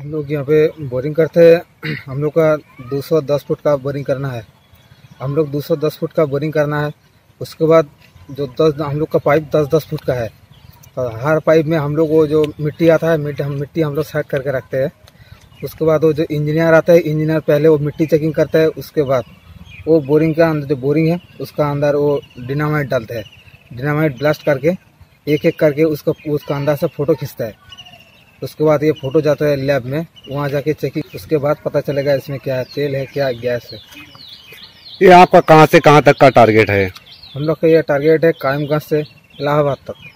हम लोग यहाँ पे बोरिंग करते हैं। हम लोग का 210 फुट का बोरिंग करना है। हम लोग 210 फुट का बोरिंग करना है। उसके बाद जो दस, हम लोग का पाइप 10-10 फुट का है। और हर पाइप में हम लोग वो जो मिट्टी आता है, मिट्टी, हम मिट्टी हम लोग सेट करके रखते हैं। उसके बाद वो जो इंजीनियर आता है इंजीनियर पहले वो मिट्टी चेकिंग करता है। उसके बाद वो बोरिंग का अंदर जो बोरिंग है, उसका अंदर वो डिनामाइट डालते हैं। डिनामाइट ब्लास्ट करके एक एक करके उसका उसका अंदर से फ़ोटो खींचता है। उसके बाद ये फ़ोटो जाता है लैब में वहाँ जाके चेकिंग उसके बाद पता चलेगा इसमें क्या है तेल है क्या गैस है। ये आपका कहाँ से कहाँ तक का टारगेट है? हम लोग का ये टारगेट है कायमगंज से इलाहाबाद तक।